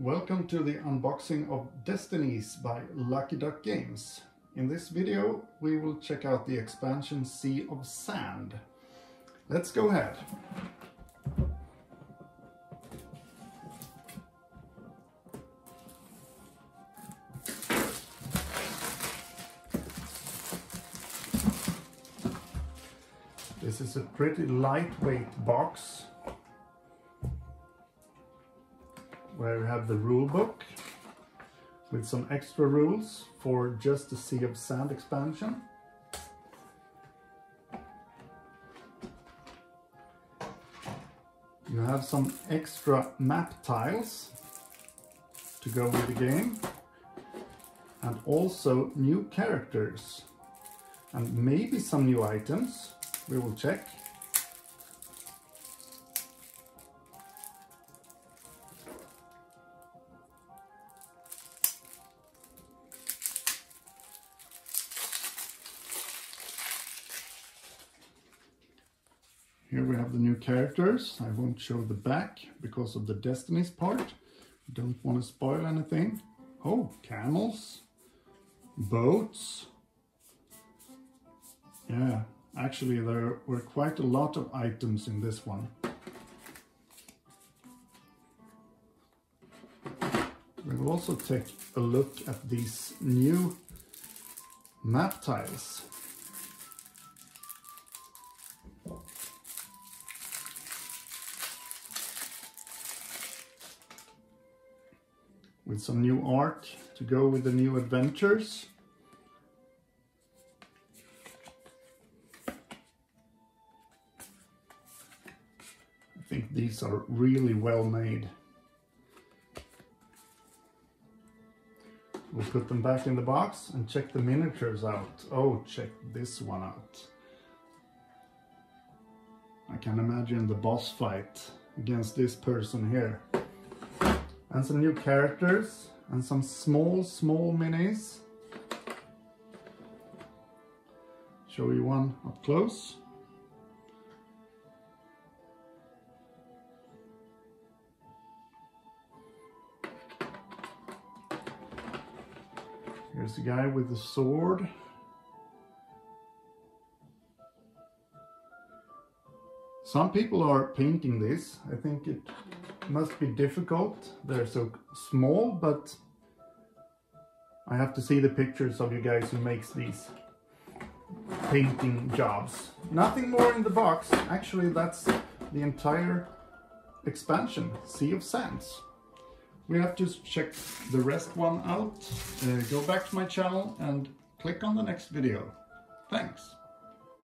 Welcome to the unboxing of Destinies by Lucky Duck Games. In this video we will check out the expansion Sea of Sand. Let's go ahead. This is a pretty lightweight box where we have the rule book with some extra rules for just the Sea of Sand expansion. You have some extra map tiles to go with the game and also new characters and maybe some new items, we will check. Here we have the new characters. I won't show the back because of the Destinies part. Don't want to spoil anything. Oh, camels, boats. Yeah, actually there were quite a lot of items in this one. We will also take a look at these new map tiles. With some new art to go with the new adventures. I think these are really well made. We'll put them back in the box and check the miniatures out. Oh, check this one out. I can imagine the boss fight against this person here and some new characters and some small, small minis. Show you one up close. Here's the guy with the sword. Some people are painting this. I think it must be difficult. They're so small, but I have to see the pictures of you guys who makes these painting jobs. Nothing more in the box. Actually, that's the entire expansion, Sea of Sands. We have to check the rest one out. Uh, go back to my channel and click on the next video. Thanks.